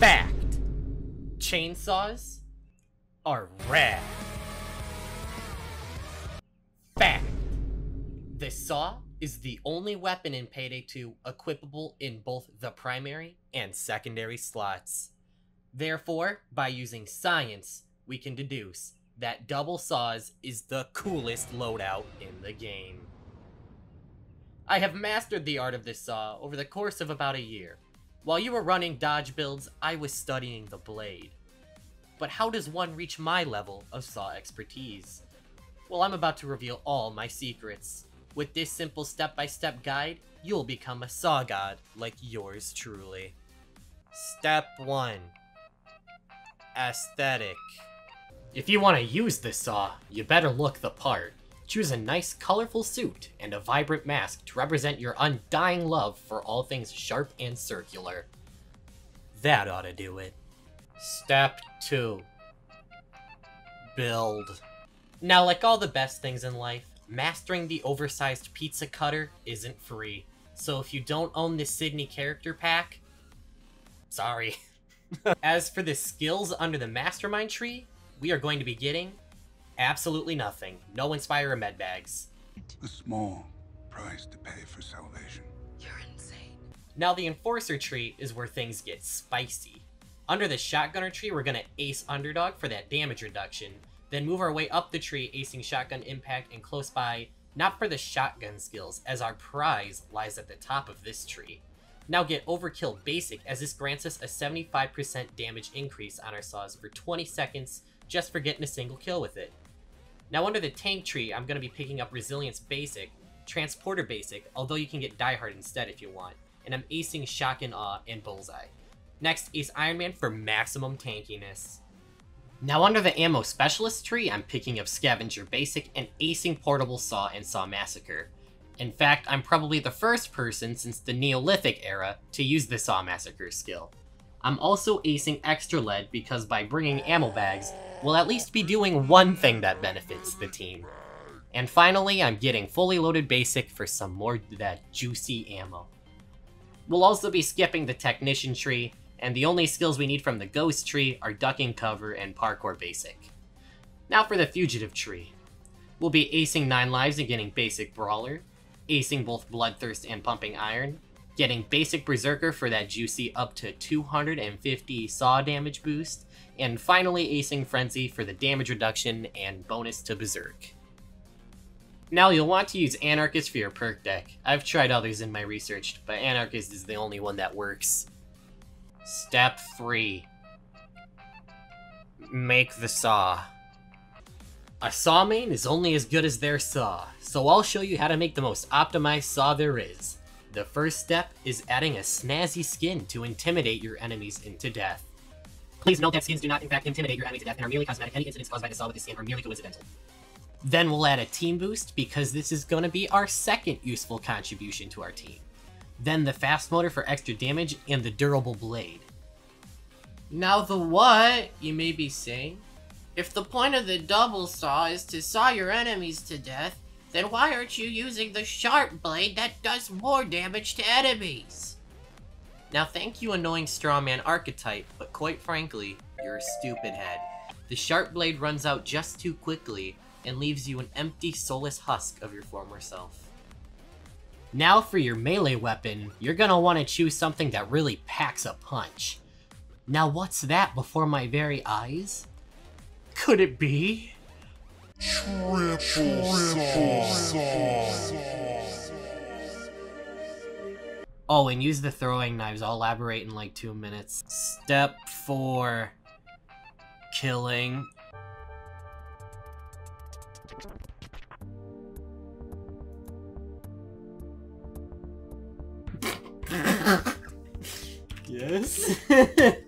Fact! Chainsaws are rad. Fact! The saw is the only weapon in Payday 2 equipable in both the primary and secondary slots. Therefore, by using science, we can deduce that double saws is the coolest loadout in the game. I have mastered the art of this saw over the course of about a year. While you were running dodge builds, I was studying the blade. But how does one reach my level of saw expertise? Well, I'm about to reveal all my secrets. With this simple step-by-step -step guide, you'll become a saw god like yours truly. Step 1. Aesthetic. If you want to use this saw, you better look the part. Choose a nice colorful suit and a vibrant mask to represent your undying love for all things sharp and circular. That ought to do it. Step 2. Build. Now, like all the best things in life, mastering the oversized pizza cutter isn't free. So if you don't own the Sydney character pack, sorry. As for the skills under the Mastermind tree, we are going to be getting absolutely nothing. No Inspire or med bags. A small price to pay for salvation. You're insane. Now the Enforcer tree is where things get spicy. Under the Shotgunner tree, we're gonna ace Underdog for that damage reduction, then move our way up the tree, acing Shotgun Impact and close by, not for the shotgun skills, as our prize lies at the top of this tree. Now get Overkill Basic, as this grants us a 75% damage increase on our saws for 20 seconds just for getting a single kill with it. Now under the tank tree, I'm going to be picking up Resilience Basic, Transporter Basic, although you can get Die Hard instead if you want, and I'm acing Shock and Awe and Bullseye. Next, Ace Iron Man for maximum tankiness. Now under the Ammo Specialist tree, I'm picking up Scavenger Basic and acing Portable Saw and Saw Massacre. In fact, I'm probably the first person since the Neolithic era to use the Saw Massacre skill. I'm also acing Extra Lead because by bringing ammo bags, we'll at least be doing one thing that benefits the team. And finally, I'm getting fully loaded basic for some more that juicy ammo. We'll also be skipping the Technician tree, and the only skills we need from the Ghost tree are ducking cover and parkour basic. Now for the Fugitive tree. We'll be acing 9 lives and getting basic Brawler, acing both Bloodthirst and Pumping Iron, getting basic Berserker for that juicy up to 250 saw damage boost, and finally acing Frenzy for the damage reduction and bonus to Berserk. Now you'll want to use Anarchist for your perk deck. I've tried others in my research, but Anarchist is the only one that works. Step 3. Make the saw. A saw main is only as good as their saw, so I'll show you how to make the most optimized saw there is. The first step is adding a snazzy skin to intimidate your enemies into death. Please note that skins do not in fact intimidate your enemy to death and are merely cosmetic. Any incidents caused by the saw with the skin are merely coincidental. Then we'll add a team boost because this is going to be our second useful contribution to our team. Then the fast motor for extra damage and the durable blade. Now the what, you may be saying? If the point of the double saw is to saw your enemies to death, then why aren't you using the sharp blade that does more damage to enemies? Now thank you annoying strawman archetype, but quite frankly, you're a stupid head. The sharp blade runs out just too quickly, and leaves you an empty soulless husk of your former self. Now for your melee weapon, you're gonna want to choose something that really packs a punch. Now what's that before my very eyes? Could it be? Triple, Triple sauce. Oh, and use the throwing knives. I'll elaborate in like two minutes. Step 4. Killing. yes?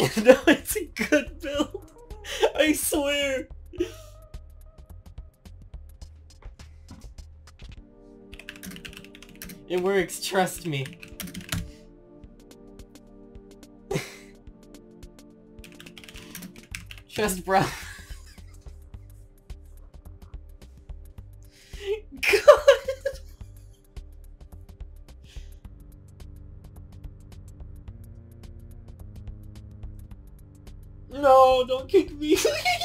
no, it's a good build. I swear. It works, trust me. Trust bro. Don't kick me,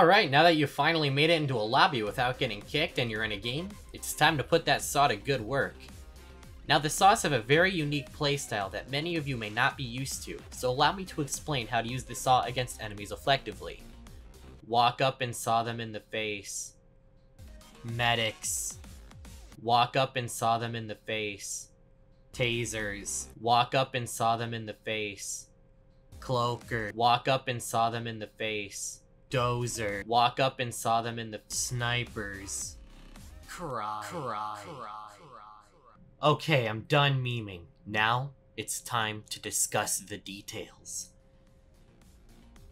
Alright, now that you finally made it into a lobby without getting kicked and you're in a game, it's time to put that saw to good work. Now the saws have a very unique playstyle that many of you may not be used to, so allow me to explain how to use the saw against enemies effectively. Walk up and saw them in the face. Medics. Walk up and saw them in the face. Tasers. Walk up and saw them in the face. Cloaker. Walk up and saw them in the face. Dozer. Walk up and saw them in the snipers. Cry. Cry. cry. Okay, I'm done memeing. Now, it's time to discuss the details.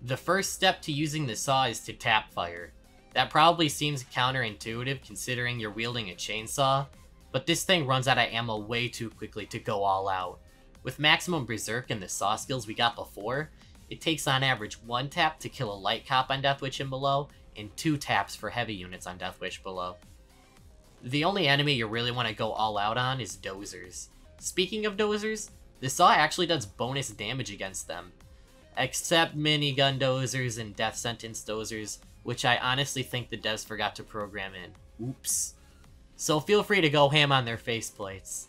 The first step to using the saw is to tap fire. That probably seems counterintuitive considering you're wielding a chainsaw, but this thing runs out of ammo way too quickly to go all out. With maximum berserk and the saw skills we got before, it takes on average one tap to kill a light cop on Death Wish and below, and two taps for heavy units on Death Wish below. The only enemy you really want to go all out on is dozers. Speaking of dozers, the saw actually does bonus damage against them. Except minigun dozers and death sentence dozers, which I honestly think the devs forgot to program in. Oops. So feel free to go ham on their faceplates.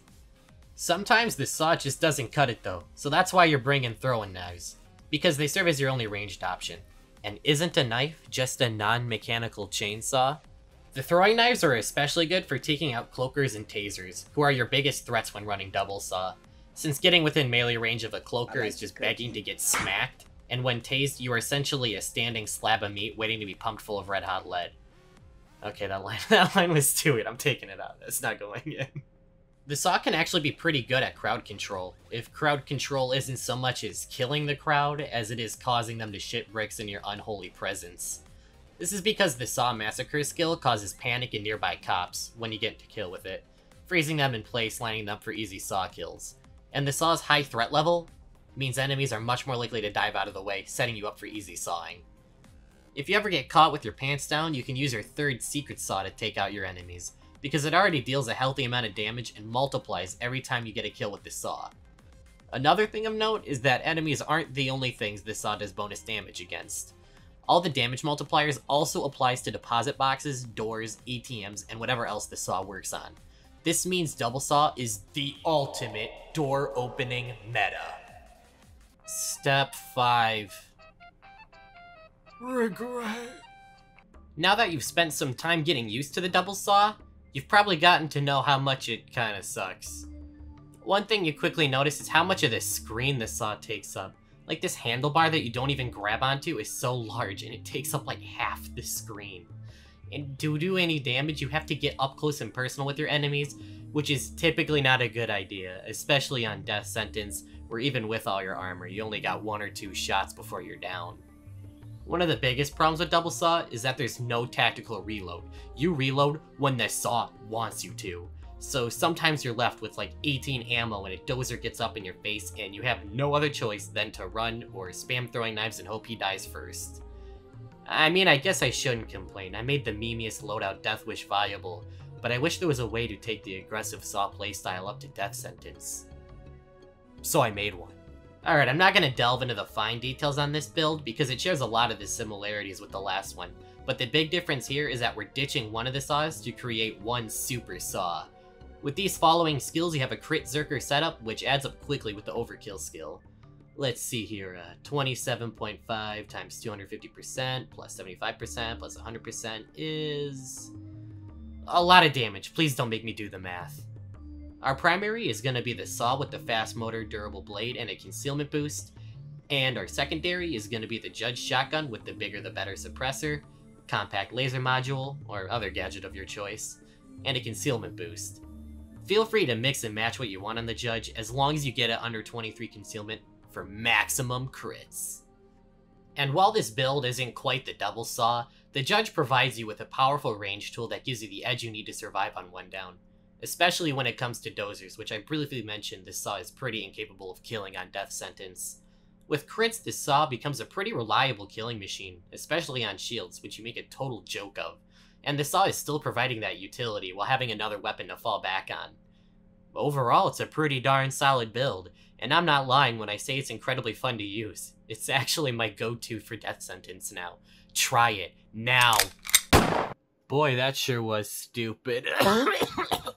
Sometimes the saw just doesn't cut it though, so that's why you're bringing throwing knives. Because they serve as your only ranged option. And isn't a knife just a non-mechanical chainsaw? The throwing knives are especially good for taking out cloakers and tasers, who are your biggest threats when running double saw. Since getting within melee range of a cloaker like is just begging to get smacked, and when tased, you are essentially a standing slab of meat waiting to be pumped full of red hot lead. Okay, that line that line was it. I'm taking it out. It's not going in. The saw can actually be pretty good at crowd control, if crowd control isn't so much as killing the crowd as it is causing them to shit bricks in your unholy presence. This is because the Saw Massacre skill causes panic in nearby cops when you get to kill with it, freezing them in place, lining them up for easy Saw kills. And the Saw's high threat level means enemies are much more likely to dive out of the way, setting you up for easy sawing. If you ever get caught with your pants down, you can use your third secret saw to take out your enemies, because it already deals a healthy amount of damage and multiplies every time you get a kill with the saw. Another thing of note is that enemies aren't the only things this saw does bonus damage against. All the damage multipliers also applies to deposit boxes, doors, ATMs, and whatever else the saw works on. This means double saw is the ultimate door opening meta. Step 5. Regret. Now that you've spent some time getting used to the double saw, you've probably gotten to know how much it kinda sucks. One thing you quickly notice is how much of the screen the saw takes up. Like this handlebar that you don't even grab onto is so large and it takes up like half the screen. And to do any damage, you have to get up close and personal with your enemies, which is typically not a good idea, especially on Death Sentence, where even with all your armor, you only got one or two shots before you're down. One of the biggest problems with Double Saw is that there's no tactical reload. You reload when the saw wants you to. So sometimes you're left with like 18 ammo and a dozer gets up in your face and you have no other choice than to run or spam throwing knives and hope he dies first. I mean, I guess I shouldn't complain. I made the memeiest loadout Death Wish viable, but I wish there was a way to take the aggressive Saw playstyle up to Death Sentence. So I made one. Alright, I'm not going to delve into the fine details on this build because it shares a lot of the similarities with the last one, but the big difference here is that we're ditching one of the saws to create one super saw. With these following skills, you have a crit Zerker setup, which adds up quickly with the overkill skill. Let's see here, uh, 27.5 times 250% plus 75% plus 100% is... a lot of damage. Please don't make me do the math. Our primary is going to be the saw with the fast motor, durable blade, and a concealment boost. And our secondary is going to be the Judge Shotgun with the bigger the better suppressor, compact laser module, or other gadget of your choice, and a concealment boost. Feel free to mix and match what you want on the Judge, as long as you get it under 23 concealment for maximum crits. And while this build isn't quite the double saw, the Judge provides you with a powerful range tool that gives you the edge you need to survive on one down. Especially when it comes to dozers, which I briefly mentioned this saw is pretty incapable of killing on death sentence. With crits, this saw becomes a pretty reliable killing machine, especially on shields, which you make a total joke of. And the saw is still providing that utility while having another weapon to fall back on. Overall, it's a pretty darn solid build, and I'm not lying when I say it's incredibly fun to use. It's actually my go-to for death sentence now. Try it, now! Boy, that sure was stupid.